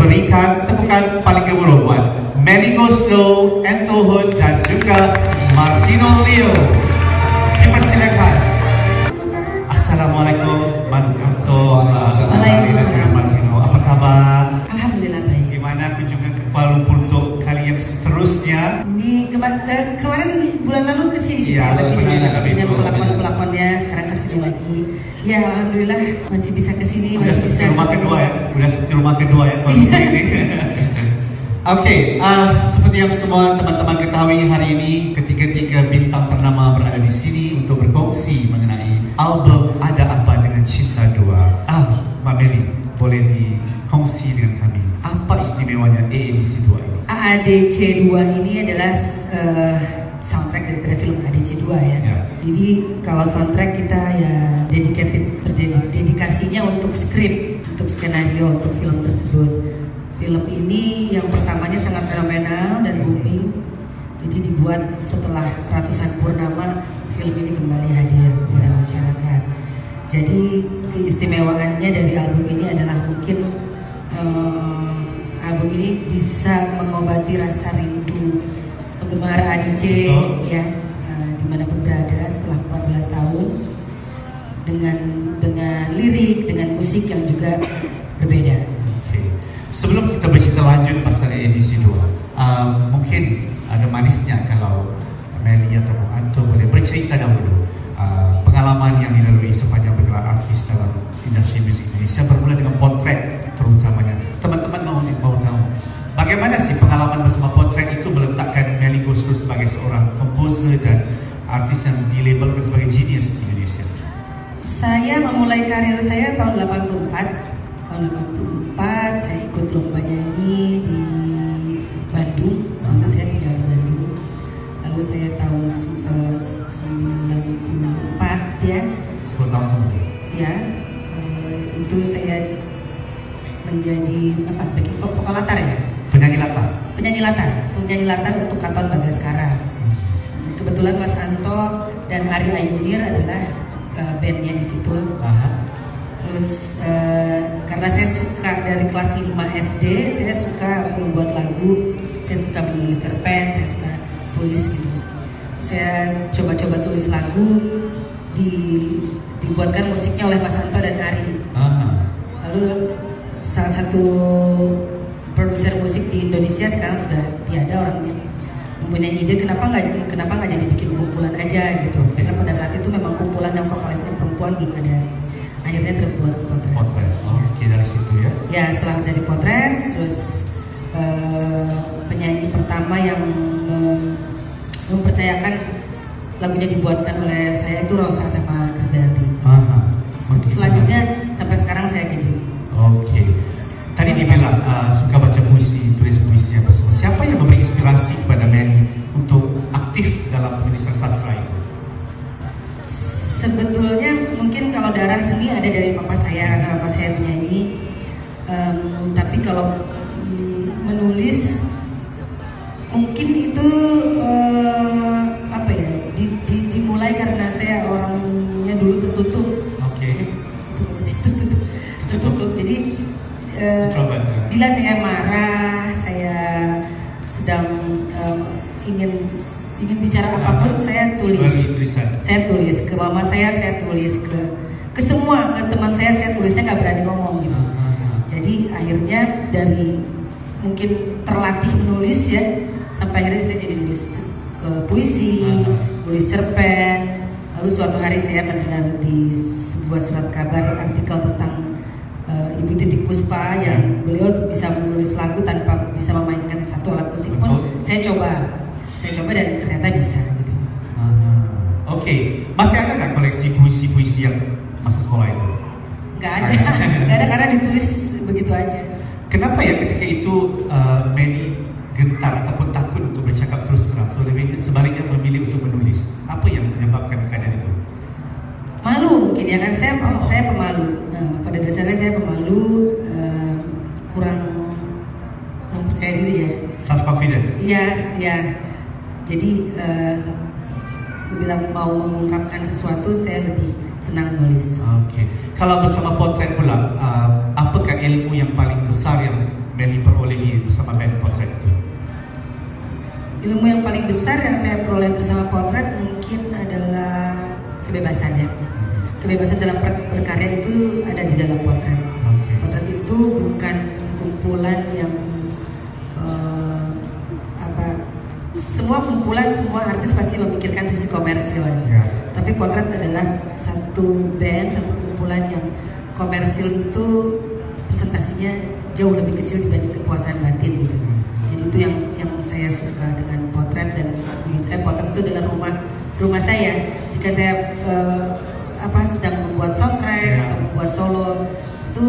berikan tepukan paling gemuruh buat Melly Goslow, Ento Hun dan juga Martino Leo. Dipersilakan. Assalamualaikum Mas Ento, Waalaikumsalam. Martino. Apa kabar? Alhamdulillah baik. Gimana kunjungan ke Kuala Lumpur untuk kali yang seterusnya? Ini sini Iya, dengan, pelakon-pelakonnya sekarang ke sini lagi. Ya alhamdulillah masih bisa ke sini, Udah masih bisa. rumah kedua ya, udah seperti rumah kedua ya. Kuala Iya. Oke, ah, seperti yang semua teman-teman ketahui hari ini ketiga-tiga bintang ternama berada di sini untuk berkongsi mengenai album Ada Apa Dengan Cinta Dua. Ah, Mbak Mary, boleh dikongsi dengan kami apa istimewanya AADC 2 ini? AADC 2 ini adalah eh, soundtrack daripada film AADC 2 ya. Ya. Jadi kalau soundtrack kita ya dedicated berdedi- dedikasinya untuk skrip, untuk skenario, untuk film tersebut. Film ini yang pertamanya sangat fenomenal dan booming. Jadi dibuat setelah ratusan purnama film ini kembali hadir kepada masyarakat. Jadi keistimewaannya dari album ini adalah mungkin eh, album ini bisa mengobati rasa rindu penggemar ADC Betul. ya eh, di mana pun berada setelah 14 tahun dengan dengan lirik dengan musik yang juga berbeda. Oke. Sebelum kita bercerita lanjut pasal edisi 2, um, mungkin ada manisnya kalau Meli atau Anto boleh bercerita dahulu uh, pengalaman yang dilalui sepanjang bergerak artis dalam industri musik Indonesia bermula dengan potret terutamanya. Teman-teman mau mau tahu bagaimana sih pengalaman bersama potret itu meletakkan Goslow sebagai seorang komposer dan artis yang dilabelkan sebagai genius di Indonesia. Saya memulai karir saya tahun 84. Tahun 84 saya ikut lomba nyanyi di Bandung. Lalu saya tinggal di Bandung. Lalu saya tahun eh, 94 ya. 10 tahun kemudian. Ya. eh, itu saya menjadi apa? Backing vok- vokal latar ya. Penyanyi latar. Penyanyi latar, untuk Katon Bagaskara. Kebetulan Mas Anto dan Ari Ayunir adalah eh, bandnya di situ. Aha. Terus eh, karena saya suka dari kelas 5 SD, saya suka membuat lagu, saya suka menulis cerpen, saya suka tulis gitu. Terus saya coba-coba tulis lagu, di, dibuatkan musiknya oleh Mas Anto dan Ari. Aha. Lalu salah satu produser musik di Indonesia sekarang sudah tiada orangnya mempunyai ide kenapa nggak kenapa nggak jadi bikin kumpulan aja gitu karena pada saat itu memang kumpulan yang vokalisnya perempuan belum ada akhirnya terbuat potret Potret. Oh, Oke dari situ ya. ya setelah dari potret terus eh, penyanyi pertama yang mem- mempercayakan lagunya dibuatkan oleh saya itu Rosa sama Krisdayanti Aha. Sel- selanjutnya sampai sekarang saya jadi Oke. Tadi dibilang uh, suka baca puisi, tulis puisi apa semua. Siapa yang memberi inspirasi kepada Mary untuk aktif dalam penulisan sastra itu? Sebetulnya mungkin kalau darah seni ada dari papa saya karena papa saya penyanyi. Em, tapi kalau mm, menulis mungkin itu eh, bila saya marah, saya sedang em, ingin ingin bicara apa pun, saya tulis. Saya tulis ke mama saya saya tulis ke ke semua ke teman saya saya tulisnya nggak berani ngomong gitu. Aha. jadi akhirnya dari mungkin terlatih menulis ya sampai akhirnya saya jadi nulis eh, puisi nulis cerpen. Lalu suatu hari saya mendengar di sebuah surat kabar artikel tentang Ibu Titik Puspa yang beliau bisa menulis lagu tanpa bisa memainkan satu alat musik pun Betul. saya coba saya coba dan ternyata bisa gitu. Aha. Oke. Masih ada nggak koleksi puisi-puisi yang masa sekolah itu? nggak ada nggak ada karena ditulis begitu aja Kenapa ya ketika itu uh, Mary gentar ataupun takut untuk bercakap terus terang? Sebaliknya memilih untuk menulis. Apa yang menyebabkan keadaan itu? malu mungkin ya kan saya saya pemalu Nah, pada dasarnya saya pemalu iya jadi eh, bilang mau mengungkapkan sesuatu saya lebih senang nulis Oke. Kalau bersama potret pula, uh, apakah ilmu yang paling besar yang Meli perolehi bersama band potret itu? Ilmu yang paling besar yang saya peroleh bersama potret mungkin adalah kebebasan ya. Kebebasan dalam ber- berkarya itu ada di dalam potret. Oke. Potret itu bukan kumpulan yang semua kumpulan semua artis pasti memikirkan sisi komersil ya. Tapi potret adalah satu band, satu kumpulan yang komersil itu presentasinya jauh lebih kecil dibanding kepuasan batin gitu. Jadi itu yang yang saya suka dengan potret dan menurut saya potret itu adalah rumah rumah saya. Jika saya eh, apa sedang membuat soundtrack Ya. atau membuat solo itu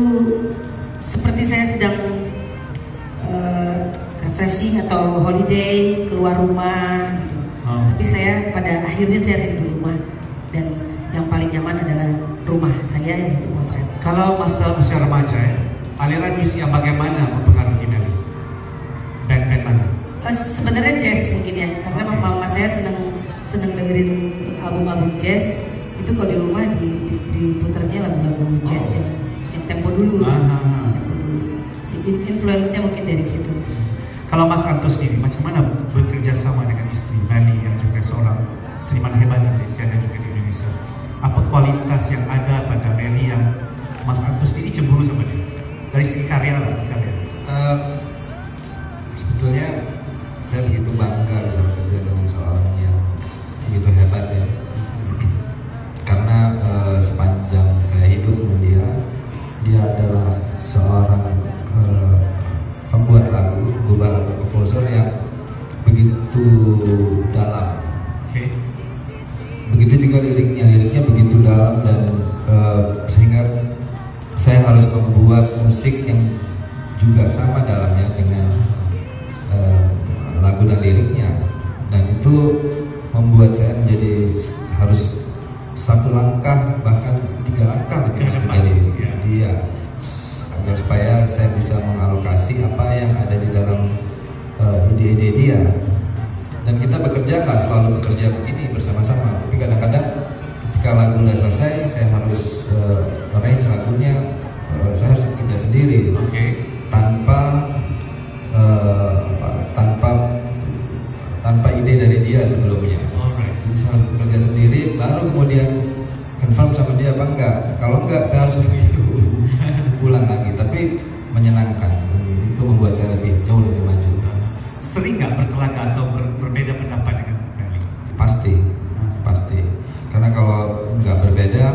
seperti saya sedang eh, refreshing atau holiday keluar rumah gitu. Oh. Tapi saya pada akhirnya saya rindu rumah dan yang paling nyaman adalah rumah saya yaitu potret. Kalau masa usia remaja ya, aliran musik yang bagaimana mempengaruhi Meli? Band-band mana? Eh, sebenarnya jazz mungkin ya karena Oke. mama saya seneng seneng dengerin album-album jazz itu kalau di rumah di, di, diputarnya lagu-lagu jazz yang, yang tempo dulu Ah, ah, ah. tempo dulu In- influence-nya mungkin dari situ Kalau Mas Anto sendiri, macam mana bekerja sama dengan istri Meli yang juga seorang seniman hebat di Malaysia dan juga di Indonesia? Apa kualitas yang ada pada Meli yang Mas Anto sendiri cemburu sama dia? Dari segi karya lah, karya. Eh, sebetulnya saya begitu bangga bisa bekerja dengan seorang yang begitu hebat ya karena eh, sepanjang saya hidup dengan dia dia adalah seorang eh, komposer yang begitu dalam Oke. begitu juga liriknya liriknya begitu dalam dan eh, sehingga saya harus membuat musik yang juga sama dalamnya dengan eh, lagu dan liriknya dan itu membuat saya menjadi harus satu langkah bahkan tiga langkah lebih dari ya. dia agar supaya saya bisa mengalokasi apa yang ada di dalam ide-ide dia. Dan kita bekerja nggak selalu bekerja begini bersama-sama. Tapi kadang-kadang ketika lagu udah selesai saya harus uh, arrange lagunya uh, saya harus bekerja sendiri. Oke. tanpa uh, apa, tanpa tanpa ide dari dia sebelumnya. Alright. jadi saya harus bekerja sendiri baru kemudian confirm sama dia apa enggak. Kalau enggak saya harus review ulang lagi. Tapi menyenangkan. Itu membuat saya lebih jauh lebih Sering nggak bertelaga atau ber- berbeda pendapat dengan Meli? Pasti, pasti. Karena kalau nggak berbeda,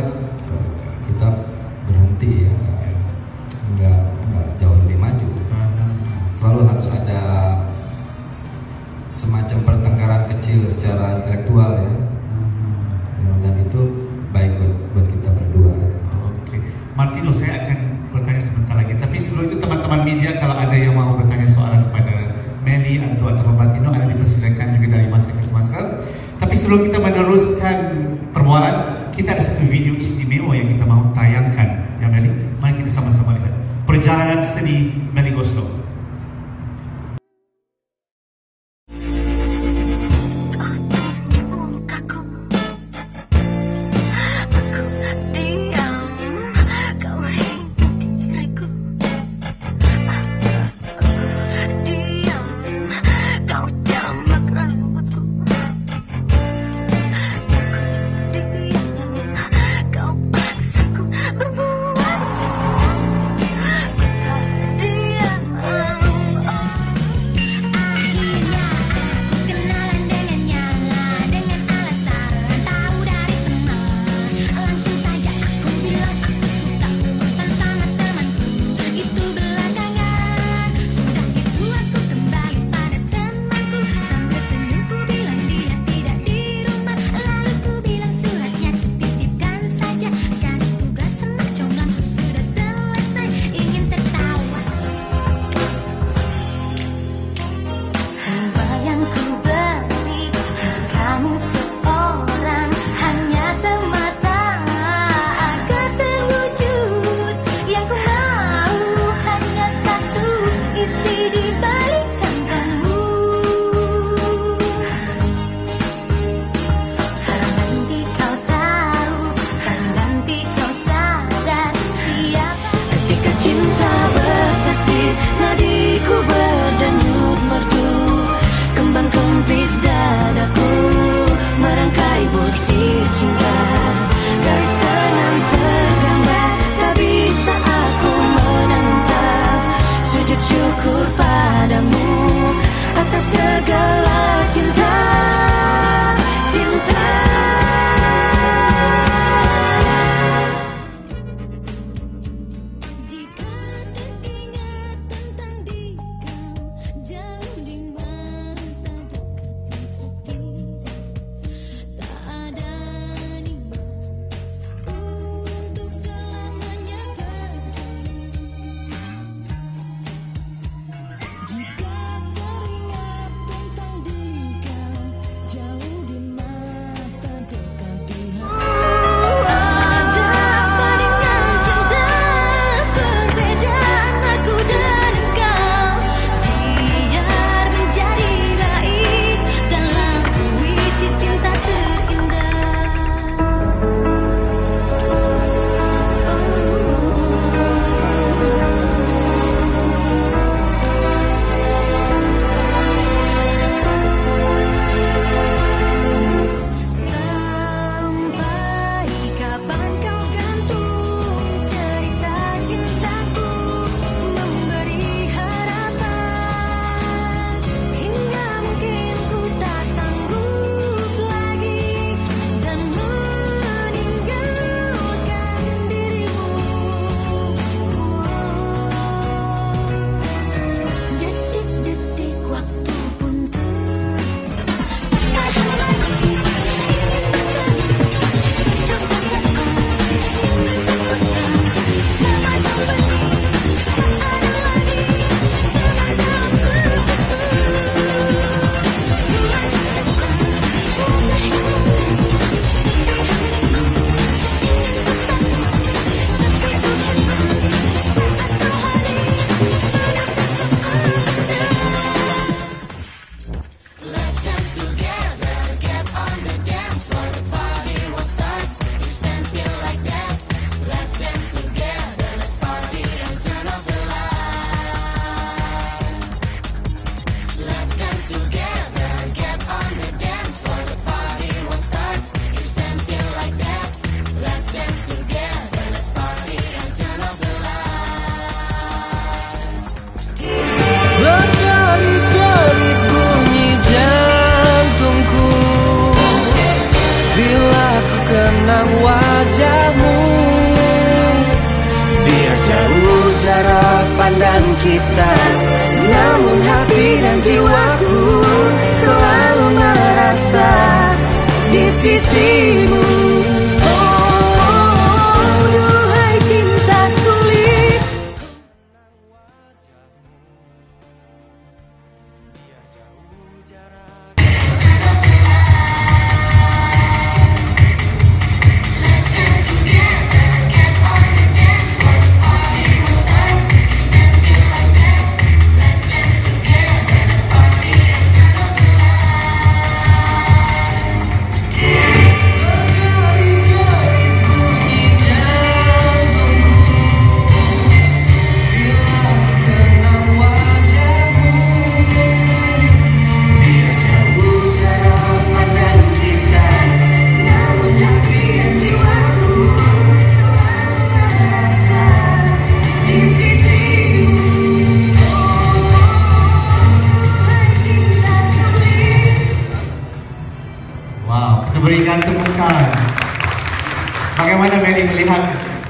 kita berhenti ya, nggak nggak jauh lebih maju. Selalu harus ada semacam pertengkaran kecil secara intelektual ya, Ya, dan itu baik buat, buat kita berdua. Oke, Martino, saya akan bertanya sebentar lagi. Tapi sebelum itu teman-teman media kalau ada yang mau bertanya soalan kepada Meli atau atau Martino, ada dipersilakan juga dari masa ke semasa. Tapi sebelum kita meneruskan perbualan, kita ada satu pandang kita. Namun hati dan jiwaku Selalu merasa di sisimu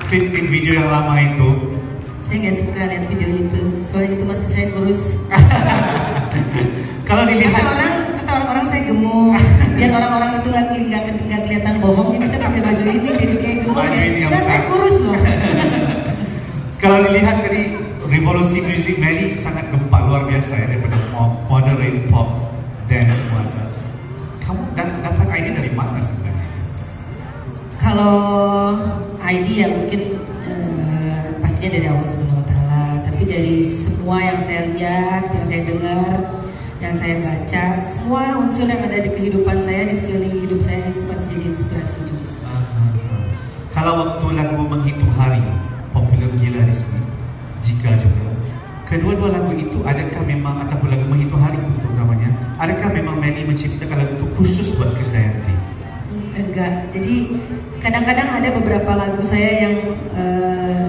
klip-klip video yang lama itu? Saya nggak suka lihat video itu, soalnya itu masih saya kurus. Kalau dilihat Kata orang, kata orang-orang saya gemuk. Biar orang-orang itu nggak nggak nggak kelihatan bohong, jadi saya pakai baju ini jadi kayak gemuk. Baju ini yang Nah, saya kurus loh. Kalau dilihat tadi revolusi musik Meli sangat gempak luar biasa ya daripada mo- moderate pop dance semua. Kamu dapat ide dari mana sebenarnya? Kalau ID ya mungkin eh, pastinya dari Allah Subhanahu Wa Taala, tapi dari semua yang saya lihat, yang saya dengar, yang saya baca, semua unsur yang ada di kehidupan saya, di sekeliling hidup saya itu pasti jadi inspirasi juga. Ah, Kalau waktu lagu menghitung hari popular gila di sini, jika juga kedua-dua lagu itu adakah memang ataupun lagu menghitung hari terutamanya adakah memang Meli menciptakan lagu itu khusus buat Krisdayanti? Enggak, jadi kadang-kadang ada beberapa lagu saya yang eh,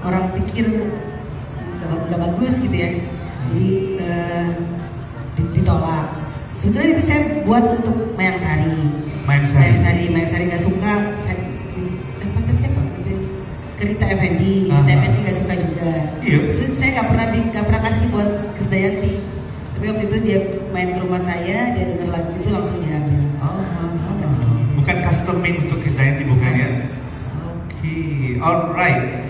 orang pikir nggak nggak bagus gitu ya, jadi di- ditolak. Sebetulnya itu saya buat untuk Mayang Sari. Mayang Sari. Mayang Sari, Mayang Sari nggak suka. Saya apa ke siapa? Ke Rita Effendi, Rita. Effendi nggak suka juga. Iya. Sebenarnya saya nggak pernah bi- nggak pernah kasih buat Krisdayanti. Tapi waktu itu dia main ke rumah saya, dia dengar lagu itu langsung diambil. Oh, rezekinya dia. Bukan custom made untuk Krisdayanti bukan ya? Oke, alright.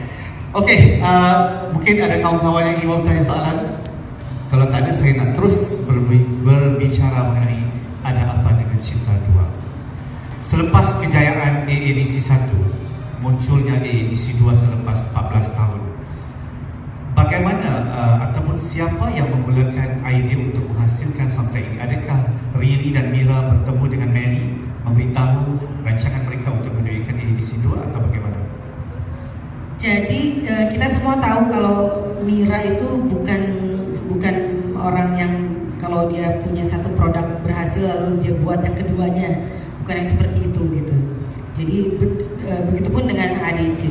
Oke, uh, mungkin ada kawan-kawan yang ingin tanya soalan? Kalau tak ada, saya nak terus berbi- berbicara mengenai ada apa dengan Cinta Dua. Selepas kejayaan AADC 1, munculnya AADC 2 selepas 14 tahun. Bagaimana uh, ataupun siapa yang memulakan idea untuk menghasilkan soundtrack ini? Adakah Riri dan Mira bertemu dengan Mary memberitahu rancangan mereka untuk mendirikan AADC 2 atau bagaimana? Jadi eh, kita semua tahu kalau Mira itu bukan bukan orang yang kalau dia punya satu produk berhasil lalu dia buat yang keduanya, bukan yang seperti itu gitu. Jadi be- eh, begitupun dengan ADC.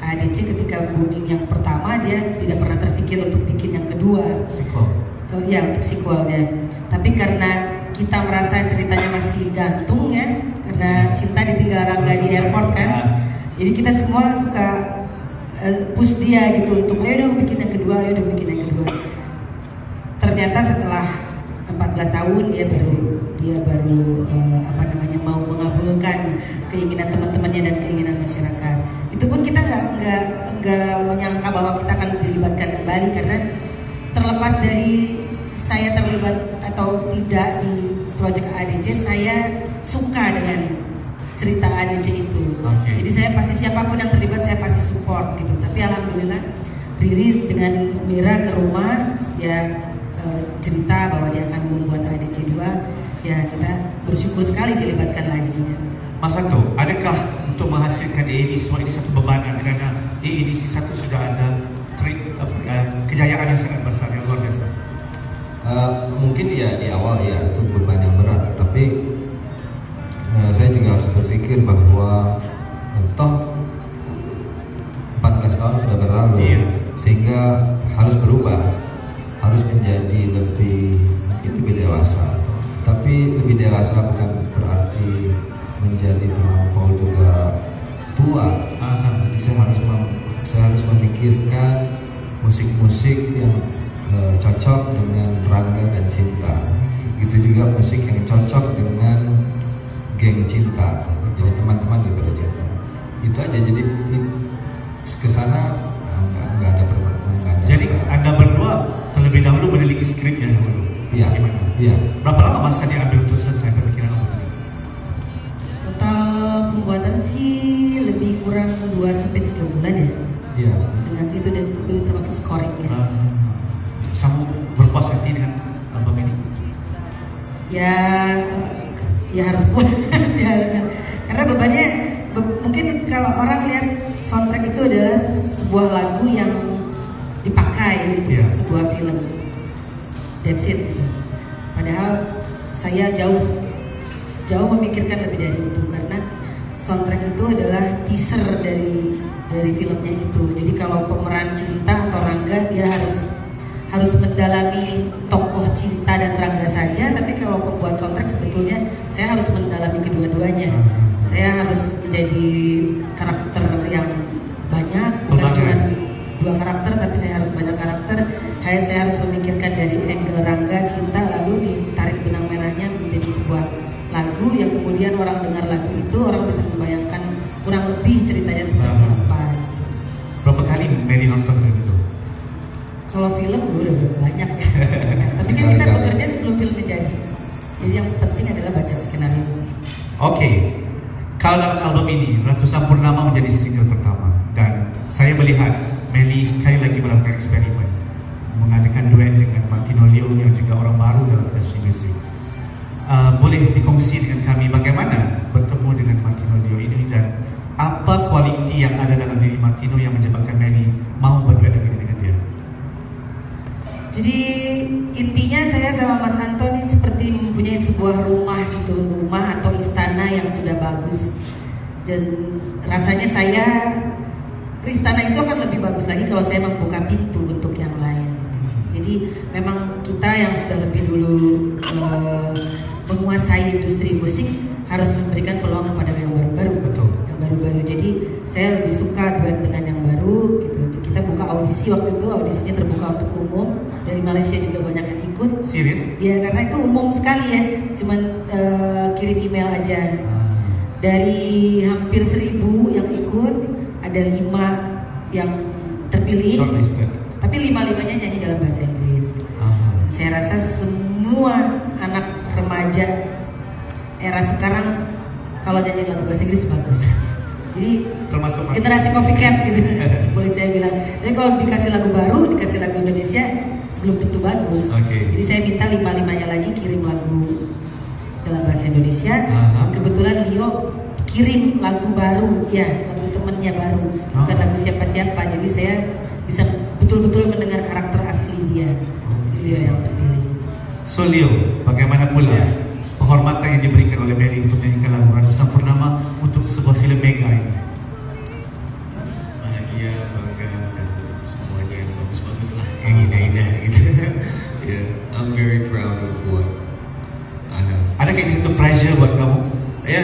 ADC ketika booming yang pertama dia tidak pernah terpikir untuk bikin yang kedua. Sequel. Oh, ya untuk sequelnya. Tapi karena kita merasa ceritanya masih gantung cinta ditinggal Rangga di airport kan. Jadi kita semua suka eh, push dia gitu untuk ayo dong bikin yang kedua, ayo dong bikin yang kedua. Ternyata setelah 14 tahun dia baru dia baru eh, apa namanya mau mengabulkan keinginan teman-temannya dan keinginan masyarakat. Itu pun kita nggak nggak nggak menyangka bahwa kita akan dilibatkan kembali karena terlepas dari saya terlibat atau tidak di proyek ADC, saya suka dengan cerita ADC itu. Oke. Jadi saya pasti siapa pun yang terlibat saya pasti support gitu. Tapi alhamdulillah Riri dengan Mira ke rumah dia eh, cerita bahwa dia akan membuat ADC 2 ya kita bersyukur sekali dilibatkan lagi. Mas Anto, adakah untuk menghasilkan AADC semua ini satu bebanan kerana AADC 1 sudah ada apa, uh, kejayaan yang sangat besar yang luar biasa. Eh, mungkin ya di awal ya itu beban yang berat, berpikir bahwa toh 14 tahun sudah berlalu, Iya. sehingga harus berubah, harus menjadi lebih mungkin lebih dewasa. Tapi lebih dewasa bukan berarti menjadi terlampau juga tua. Jadi saya harus mem- saya harus memikirkan musik-musik yang eh, cocok dengan Rangga dan Cinta. Gitu juga musik yang cocok dengan geng cinta. Jadi teman-teman daripada cinta. Itu aja jadi ke sana eh, nggak nggak ada perbedaan. Jadi masalah. anda berdua terlebih dahulu meneliti skripnya dahulu. Iya, Gimana? iya. Berapa lama masa diambil untuk selesai pemikiran? Total pembuatan sih lebih kurang 2 sampai 3 bulan ya. Iya. Dengan itu dan itu termasuk scoring ya. Ah, kamu berpuas hati dengan album ini? Ya ya harus puas ya. Karena bebannya be- mungkin kalau orang lihat soundtrack itu adalah sebuah lagu yang dipakai untuk Iya. sebuah film. That's it. gitu. Padahal saya jauh jauh memikirkan lebih dari itu karena soundtrack itu adalah teaser dari dari filmnya itu. Jadi kalau pemeran cinta atau Rangga dia harus harus mendalami tokoh cinta dan Rangga saja, tapi kalau pembuat soundtrack sebetulnya saya harus mendalami kedua-duanya. Saya harus menjadi karakter yang banyak, bukan cuma dua karakter, tapi saya harus banyak karakter. Saya harus dalam album ini Ratu Sampurnama menjadi single pertama dan saya melihat Melly sekali lagi melakukan eksperimen mengadakan duet dengan Martino Leo yang juga orang baru dalam industri musik. Uh, boleh dikongsi dengan kami bagaimana bertemu dengan Martino Leo ini dan apa kualiti yang ada dalam diri Martino yang menyebabkan Melly mau berduet dengan dia? Jadi intinya saya sama Mas Antoni seperti mempunyai sebuah rumah sudah bagus. Dan rasanya saya istana itu akan lebih bagus lagi kalau saya membuka pintu untuk yang lain. Jadi memang kita yang sudah lebih dulu eh, menguasai industri musik harus memberikan peluang kepada yang baru-baru. Betul. Yang baru-baru. Jadi saya lebih suka duet dengan yang baru gitu. Kita buka audisi waktu itu audisinya terbuka untuk umum. Dari Malaysia juga banyak yang ikut. Serius? Ya karena itu umum sekali ya. Cuman eh, kirim email aja. Dari hampir seribu yang ikut ada lima yang terpilih. Tapi lima-limanya nyanyi dalam bahasa Inggris. Ah. Saya rasa semua anak remaja era sekarang kalau nyanyi lagu bahasa Inggris bagus. Jadi Termasuk generasi copycat gitu, boleh saya bilang. Jadi kalau dikasih lagu baru, dikasih lagu Indonesia belum tentu bagus. Oke. Jadi saya minta lima-limanya lagi kirim lagu dalam bahasa Indonesia. Aha. Kebetulan Leo kirim lagu baru, ya lagu temennya baru, bukan Oh. lagu siapa-siapa. Jadi saya bisa betul-betul mendengar karakter asli dia. Jadi Leo yang terpilih. So Leo, bagaimana pula penghormatan yang diberikan oleh Mary untuk menyanyikan lagu Ratu Sampurnama untuk sebuah film mega ini? bahagia, bangga dan semuanya yang bagus-bagus lah, yang indah-indah gitu. yeah, I'm very proud of what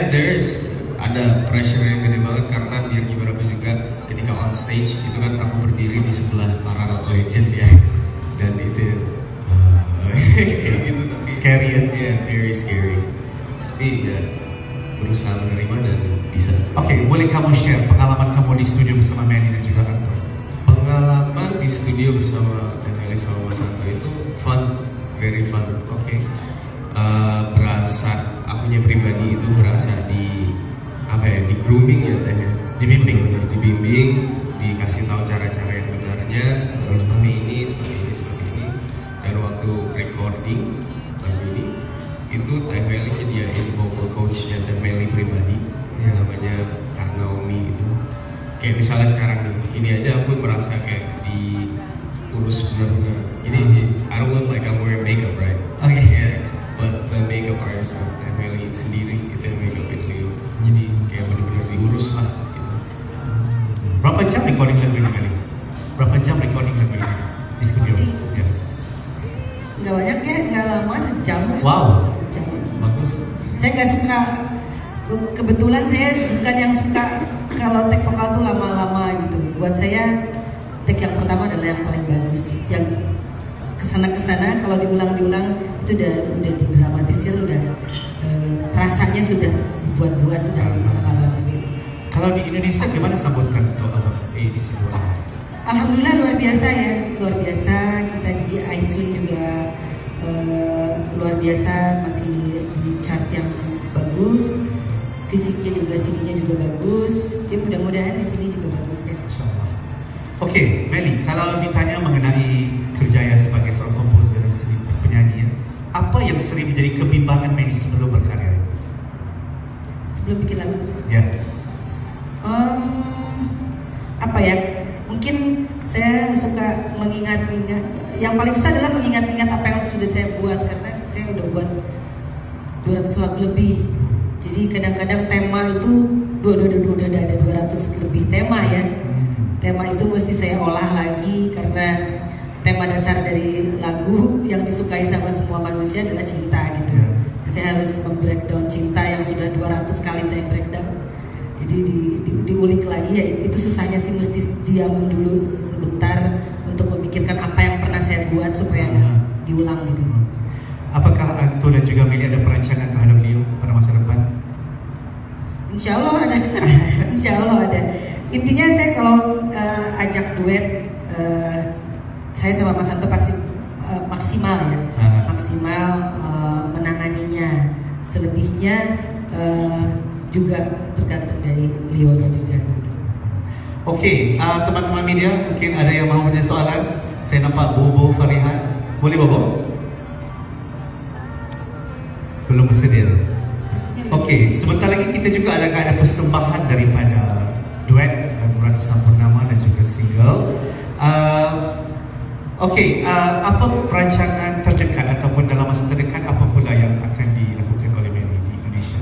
Yeah, there is ada pressure yang gede banget karena biar gimana pun juga ketika on stage itu kan aku berdiri di sebelah para rock legend ya dan itu uh, kayak gitu tapi Scary ya? yeah, very scary tapi ya berusaha menerima dan bisa Oke, boleh kamu share pengalaman kamu di studio bersama Mary dan juga Anton? Pengalaman di studio bersama Meli sama Mas Santo itu fun, very fun. Oke. Eh, berasa, akunya pribadi itu berasa di apa ya, di grooming ya Teh ya. Dibimbing. Benar-benar dibimbing, dikasih tahu cara-cara yang benarnya, harus seperti ini, seperti ini, seperti ini. Dan waktu recording lagu ini, itu Teh Meli nyediain vocal coachnya Teh Meli pribadi, Ya. namanya Kak Naomi gitu kayak misalnya sekarang nih ini aja aku merasa kayak diurus benar-benar ini I don't look like I'm saya bukan yang suka kalau take vokal tuh lama-lama gitu. Buat saya take yang pertama adalah yang paling bagus. Yang ke sana ke sana kalau diulang-diulang itu udah udah didramatisir, udah eh, rasanya sudah dibuat-buat udah nggak bagus. gitu. Kalau di Indonesia gimana sambutan untuk abang edisi dua? Alhamdulillah luar biasa ya, luar biasa kita di iTunes juga eh, luar biasa masih di chart yang bagus, fisiknya juga CD-nya juga bagus. Ya mudah-mudahan di sini juga bagus ya. InsyaAllah. Okey, Meli, kalau ditanya mengenai kerjaya sebagai seorang komposer dan seni penyanyi, ya, apa yang sering menjadi kebimbangan Meli sebelum berkarya itu? Sebelum bikin lagu, Ya, Em, apa ya? Mungkin saya suka mengingat-ingat. Yang paling susah adalah mengingat-ingat apa yang sudah saya buat karena saya udah buat 200 lagu lebih. Jadi kadang-kadang tema itu dua dua dua udah ada 200 lebih tema ya. Tema itu mesti saya olah lagi karena tema dasar dari lagu yang disukai sama semua manusia adalah cinta gitu. Ya. Saya harus membreakdown cinta yang sudah 200 kali saya breakdown. Jadi di, di- diulik lagi ya itu susahnya sih mesti diam dulu sebentar untuk memikirkan apa yang pernah saya buat supaya nggak diulang gitu. apakah Anto dan juga Meli ada perancangan terhadap Leo pada masa depan? Insya Allah ada, Insya Allah ada. Intinya saya kalau eh, ajak duet, eh, saya sama Mas Anto pasti eh, maksimal ya, Ah. maksimal eh, menanganinya. Selebihnya eh, juga tergantung dari Leo-nya juga. Gitu. Okey, uh, teman-teman media mungkin ada yang mahu bertanya soalan. Saya nampak Bobo Farihan. Boleh Bobo? Belum bersedia. Okey, sebentar lagi kita juga ada ada persembahan daripada duet lagu Ratu Sampurnama dan juga single. Uh, Okey, uh, apa perancangan terdekat ataupun dalam masa terdekat apa pula yang akan dilakukan oleh Mary di Indonesia?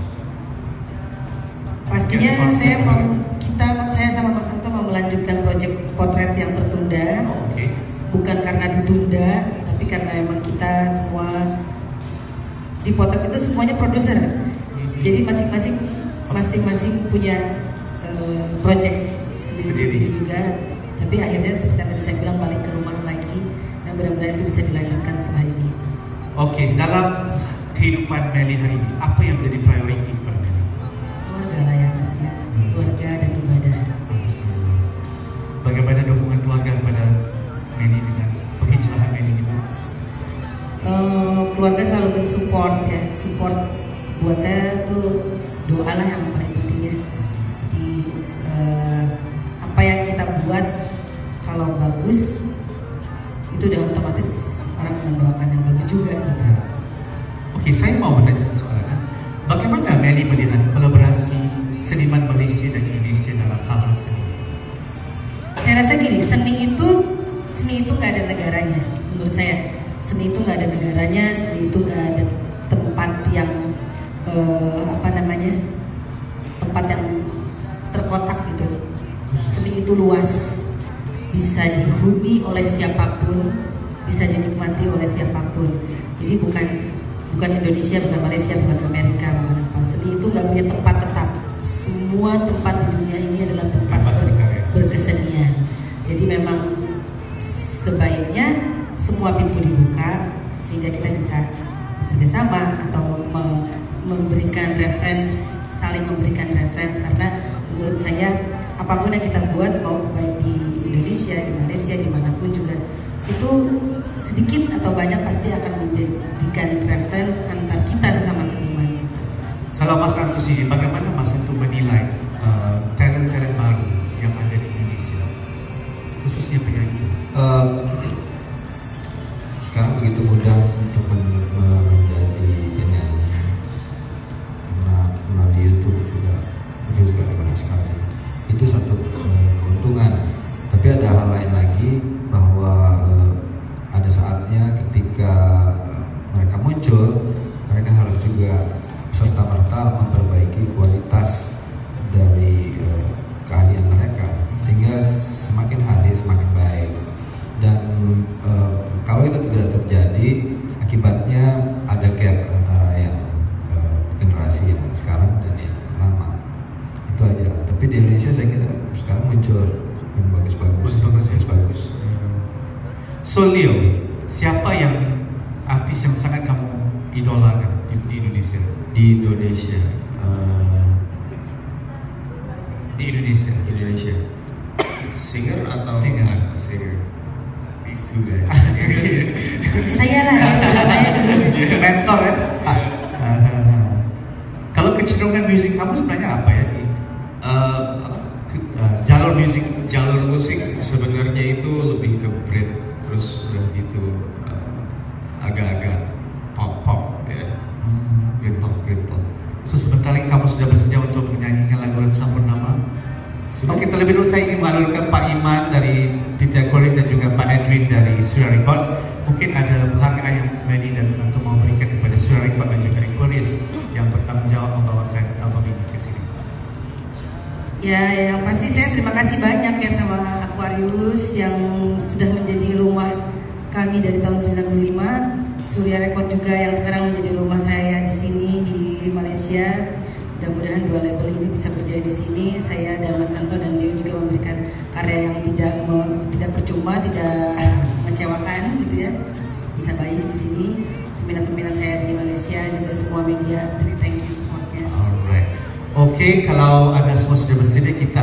Pastinya saya mau kita saya sama Mas Anto mau melanjutkan proyek potret yang tertunda. Oh, Okey. bukan karena ditunda tapi karena emang kita semua di potret itu semuanya produser. Jadi masing-masing masing-masing punya eh, project sendiri-sendiri Sendiri. juga. Tapi akhirnya seperti yang tadi saya bilang balik ke rumah lagi. Dan mudah-mudahan itu bisa dilanjutkan setelah ini. Okey, dalam kehidupan Meli hari ini, apa yang menjadi prioriti kepada mensupport ya support buat saya tuh doa lah yang paling penting ya jadi eh, apa yang kita buat kalau bagus itu udah otomatis orang mendoakan yang bagus juga gitu Okey, saya mau bertanya satu soalan. Bagaimana Meli melihat kolaborasi seniman Malaysia dan Indonesia dalam hal-hal seni? saya rasa gini seni itu seni itu nggak ada negaranya menurut saya seni itu nggak ada negaranya seni itu nggak ada tempat yang eh, apa namanya tempat yang terkotak gitu. Seni itu luas bisa dihuni oleh siapa pun bisa dinikmati oleh siapa pun. Jadi bukan bukan Indonesia bukan Malaysia bukan Amerika bukan apa. Seni itu nggak punya tempat tetap. Semua tempat di dunia ini adalah tempat berkesenian. Jadi memang sebaiknya semua pintu dibuka sehingga kita bisa bekerja sama atau me- memberikan reference, saling memberikan reference karena menurut saya apa pun yang kita buat mau baik di Indonesia, di Malaysia, di mana pun juga itu sedikit atau banyak pasti akan menjadikan reference antar kita sesama seniman gitu. Kalau Mas sendiri, bagaimana Mas Anto menilai Di Indonesia. Indonesia, singer atau Singer. Singer. Itu guys. Saya lah, saya dulu. Mentor ya. Kalau kecenderungan musik kamu sebenarnya apa ya? Di, Eh, apa? jalur musik jalur musik sebenarnya itu lebih terlebih dahulu saya ingin mengalurkan Pak Iman dari PT Aquarius dan juga Pak Edwin dari Surya Records. Mungkin ada penghargaan yang ready dan untuk memberikan kepada Surya Records dan juga Aquarius yang bertanggung jawab membawakan album ini ke sini. Ya, yang pasti saya terima kasih banyak ya sama Aquarius yang sudah menjadi rumah kami dari tahun 95. Surya Record juga yang sekarang menjadi rumah saya di sini di Malaysia. Mudah-mudahan dua label ini bisa berjaya di sini. Saya dan Mas Anto dan Leo juga memberikan karya yang tidak tidak percuma, tidak mengecewakan gitu ya. Bisa baik di sini. Peminat-peminat saya di Malaysia juga semua media. Thank you supportnya. Alright. Oke, kalau anda semua sudah bersedia, kita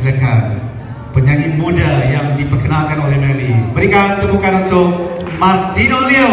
silakan penyanyi muda yang diperkenalkan oleh Meli. Berikan tepukan untuk Martino Leo.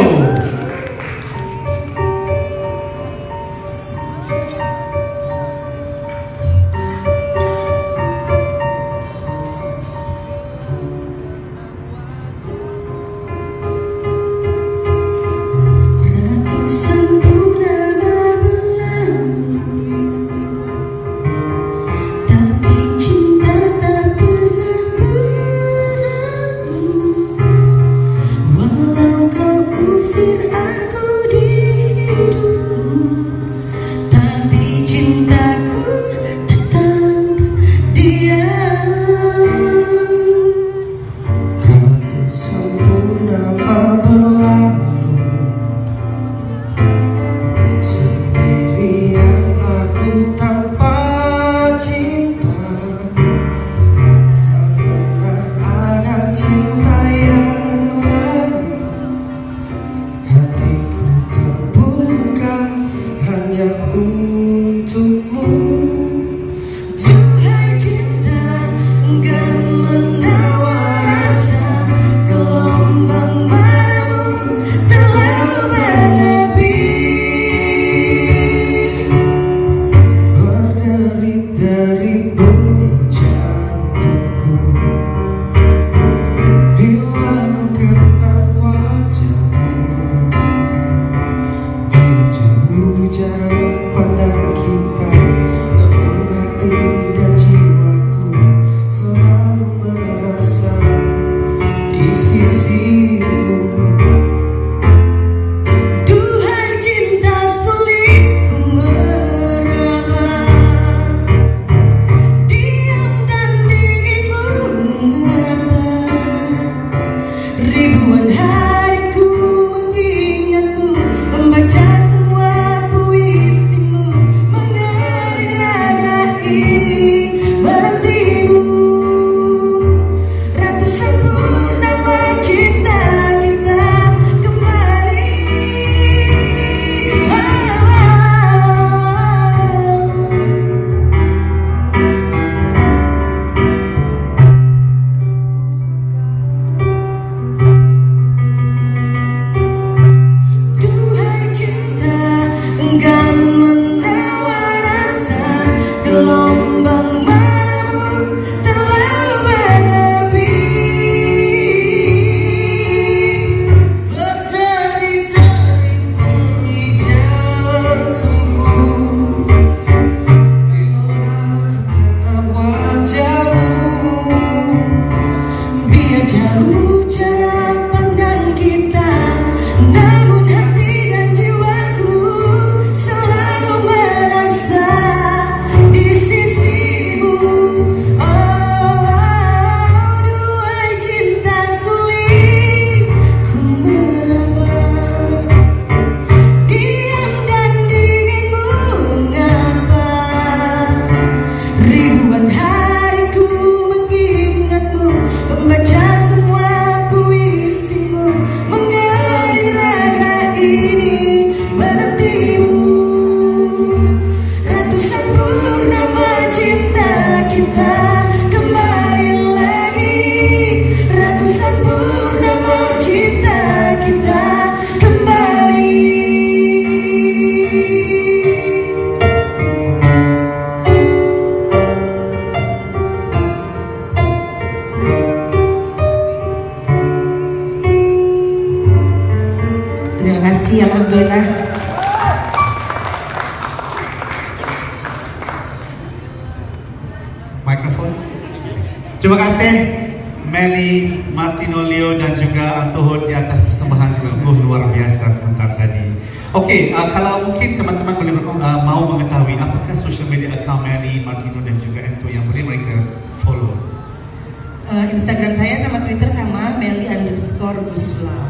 uh, Instagram saya sama Twitter sama Meli underscore Guslau.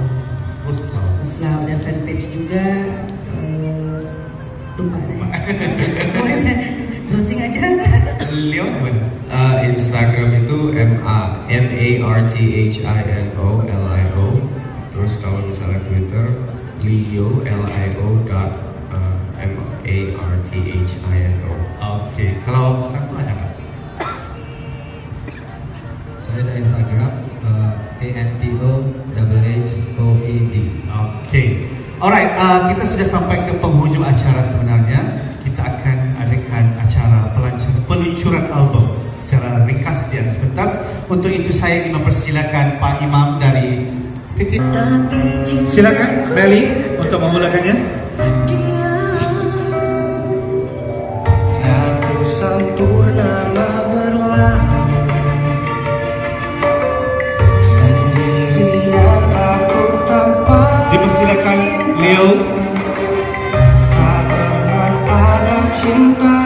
Guslau. Guslau fanpage juga. Uh, lupa saya. Browsing aja. Leon uh, eh, Instagram itu M A M A R T H I N O L I O. Terus kalau misalnya Twitter Leo L I O dot uh, M A R T H I N O. Oke. Okay. Kalau satu ada Saya ada Instagram uh, A N T O double H O E D. Oke, alright. Uh, kita sudah sampai ke penghujung acara sebenarnya. Kita akan adakan acara pelancar- peluncuran album secara ringkas dan sebentar. Untuk itu saya ingin mempersilakan Pak Imam dari PT. Silakan, Meli, untuk memulakannya. Ratusan Simba.